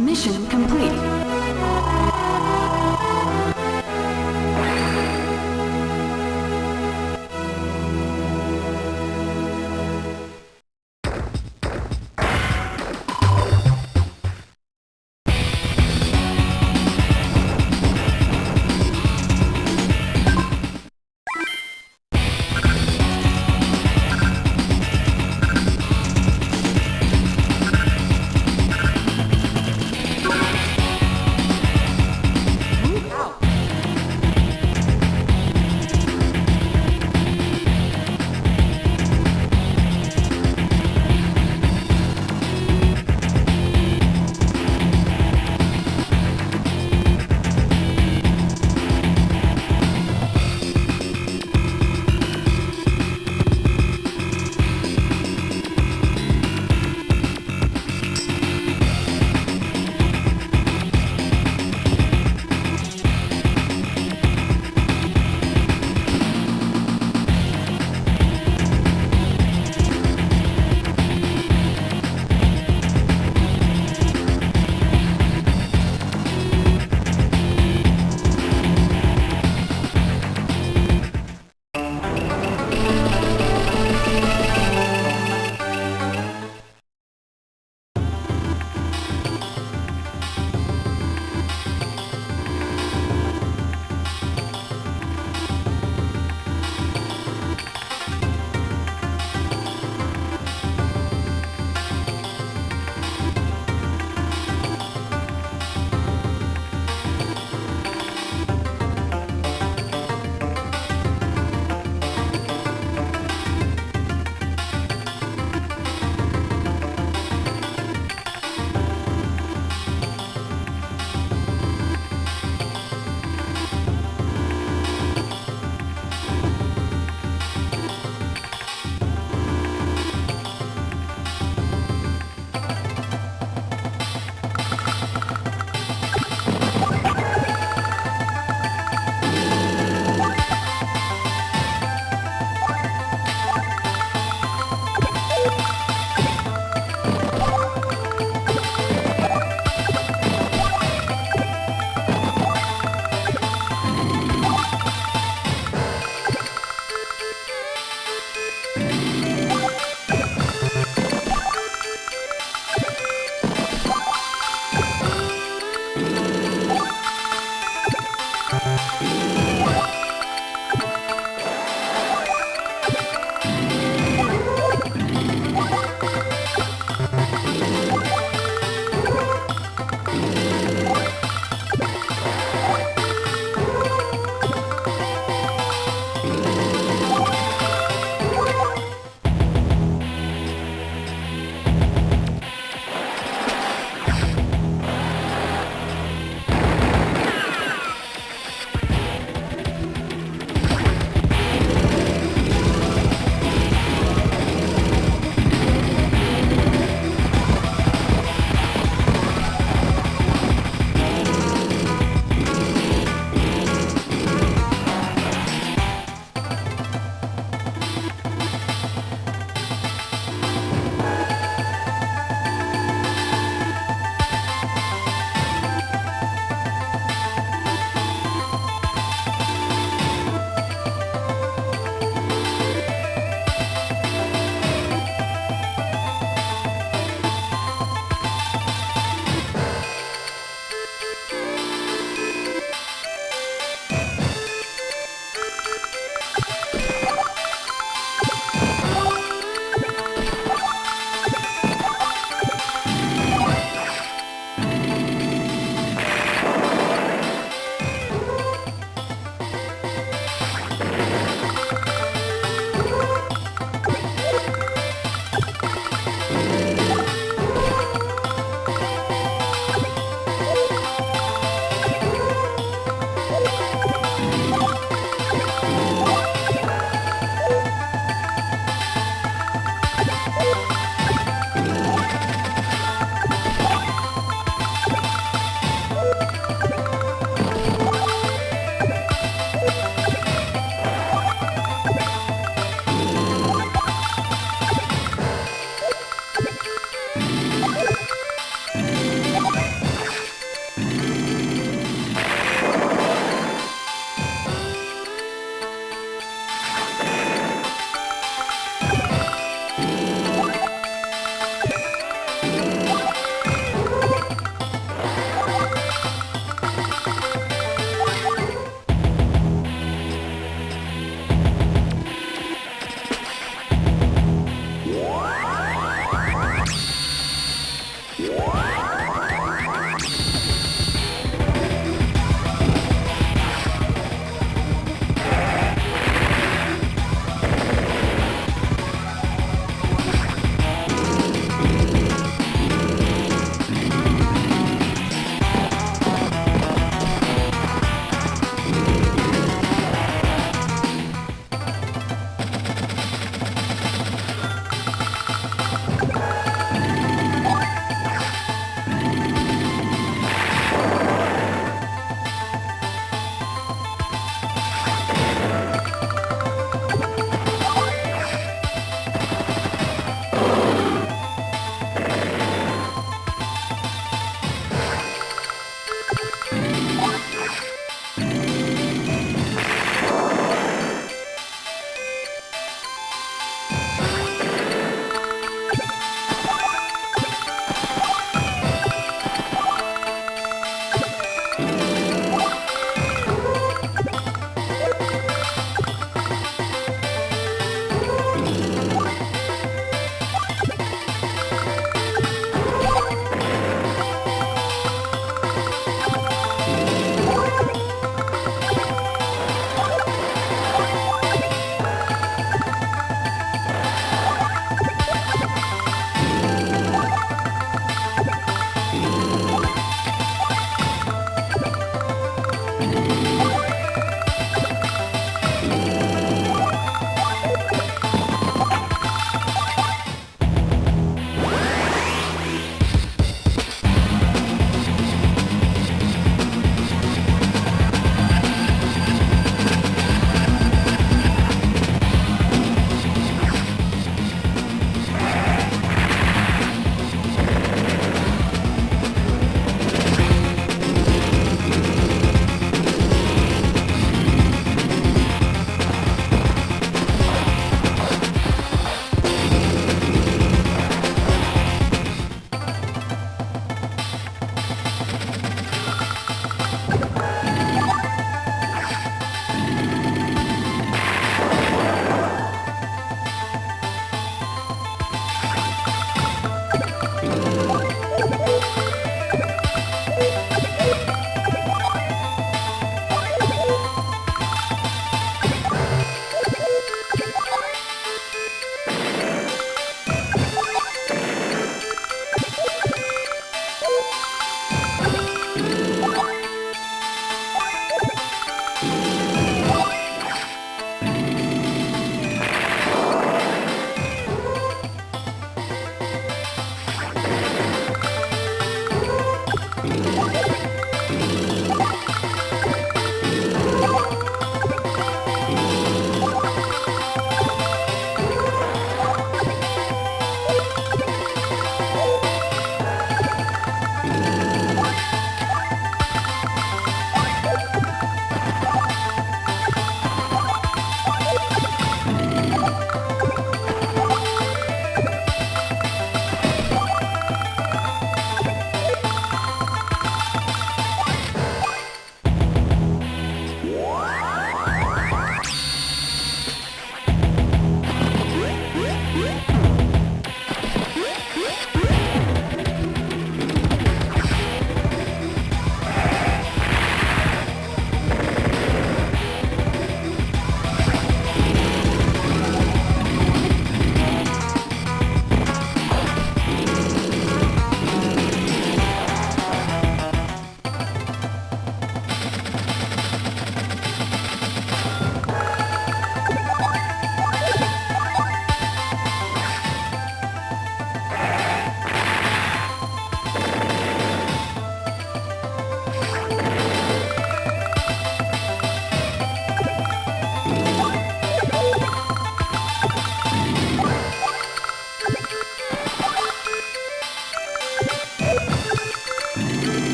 Mission complete.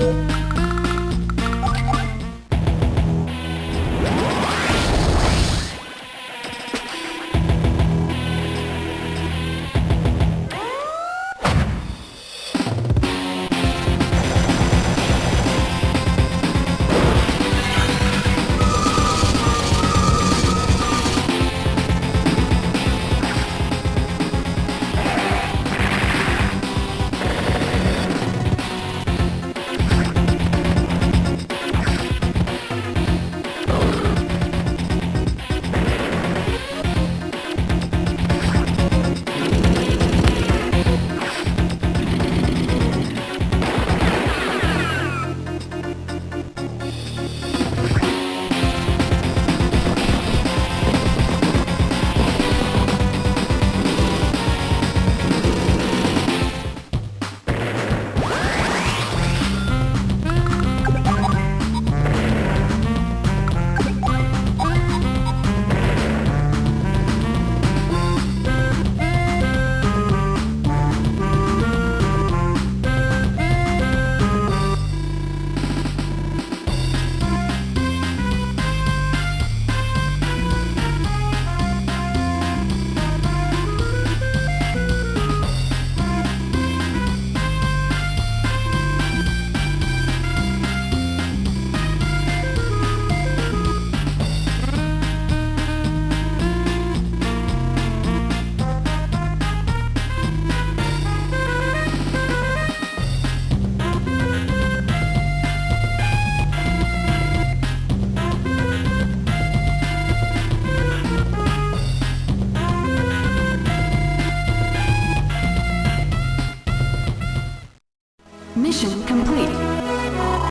you